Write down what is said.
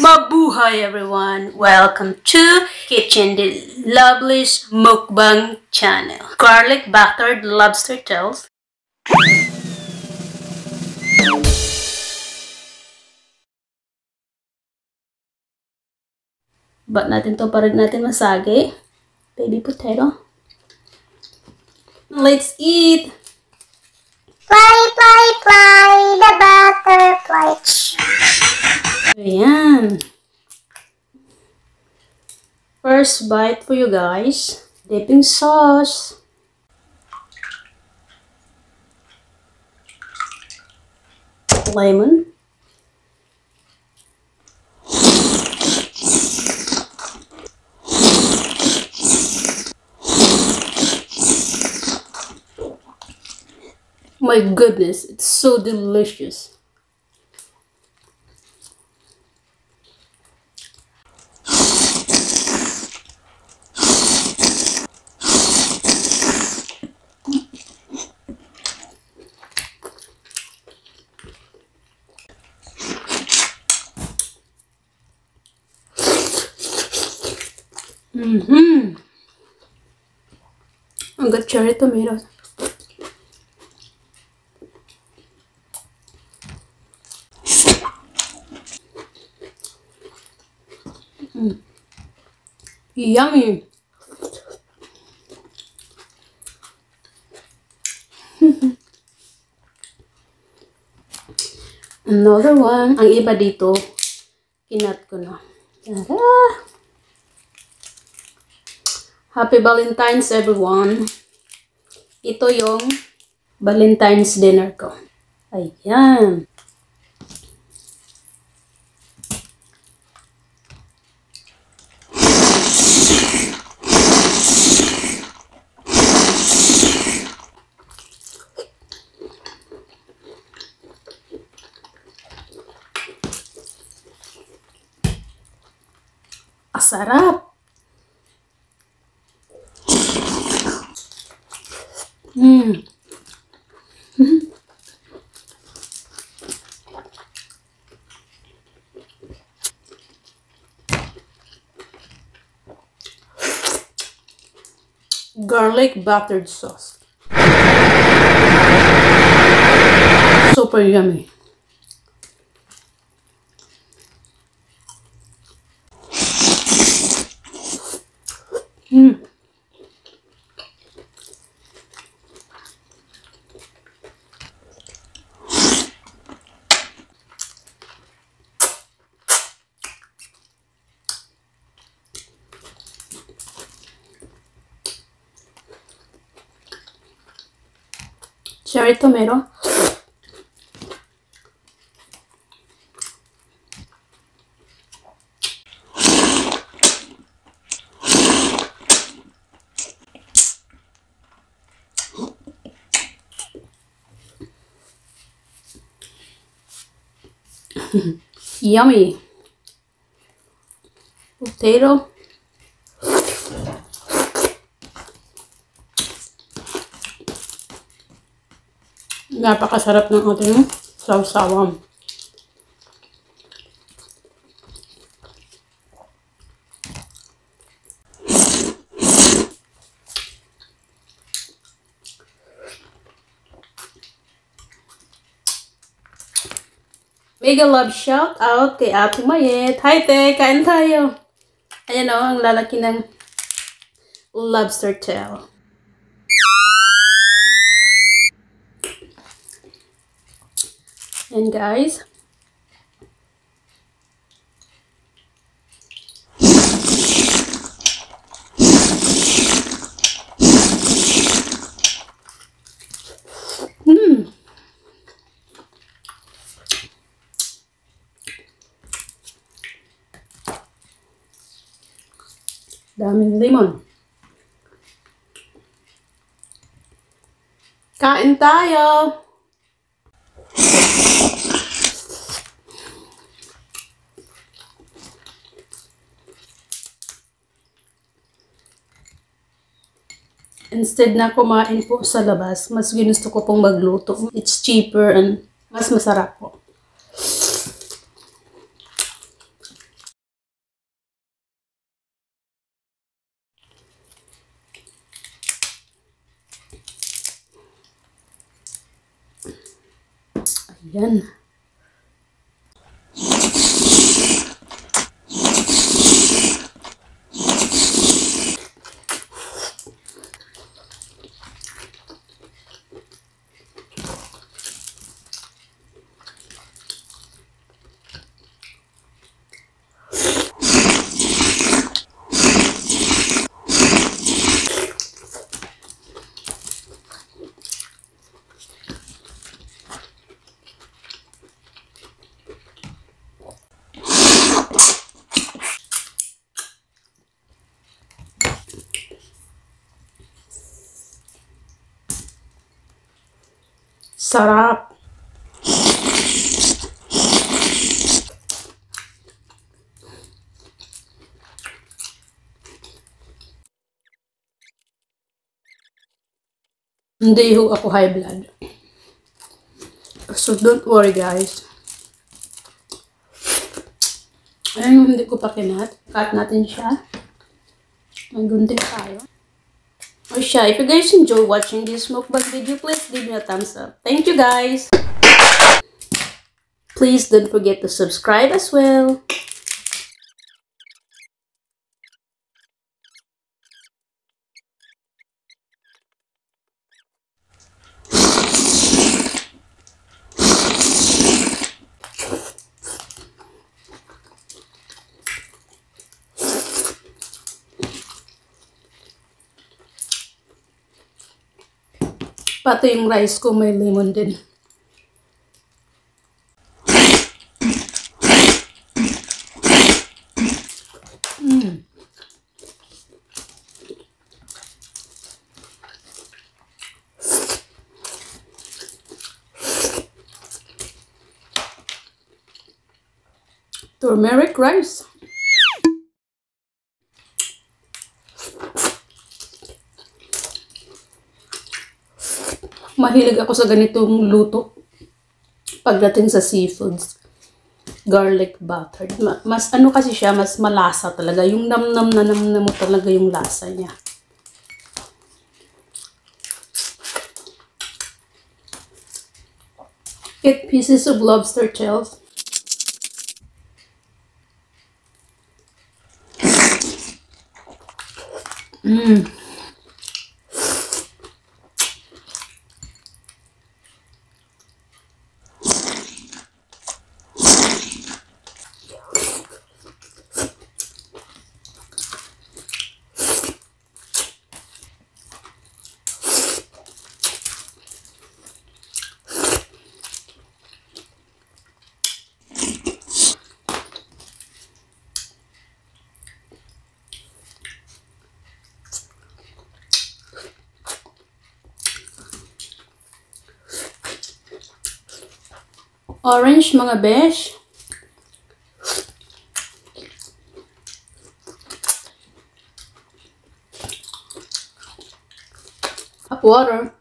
Mabuhay everyone! Welcome to Kitchen the Lovely's Mukbang channel. Garlic battered lobster tails. Ba't natin to para natin masagi? Baby potato. Let's eat! Fly, fly, fly, the butterfly. Ayan. First bite for you guys. Dipping sauce. Lemon. My goodness, it's so delicious. Mm-hmm. Ang got cherry tomatoes. Mm. Yummy. Another one. Ang iba dito, kinat ko na. Tara! Happy Valentine's everyone. Ito yung Valentine's dinner ko. Ayan. Asarap! Garlic buttered sauce. Super yummy. Mm. Cherry tomato. Yummy. Potato. Napakasarap ng ating sawsawan. Mega love shout out kay Ate Mayet. Hi, te! Kain tayo! Ayan o, ang lalaki ng lobster tail. And guys, Hmm. Daming lemon. Kain tayo! Instead na kumain po sa labas, mas ginusto ko pong magluto. It's cheaper and mas masarap po. Ayan. Ayan. Sarap. Hindi ho ako high blood. So don't worry guys. Ayun hindi ko pa kinat. Cut natin siya. Magunting tayo. Oh siya, if you guys enjoy watching this mukbang video, please give me a thumbs up. Thank you guys! Please don't forget to subscribe as well. Pati yung rice ko may lemon din. Turmeric rice. Mahilig ako sa ganitong luto. Pagdating sa seafoods. Garlic buttered. Ma- Mas ano kasi siya, mas malasa talaga. Yung namnam na namnam mo talaga yung lasa niya. Eight pieces of lobster shells. Orange mga besh. Water.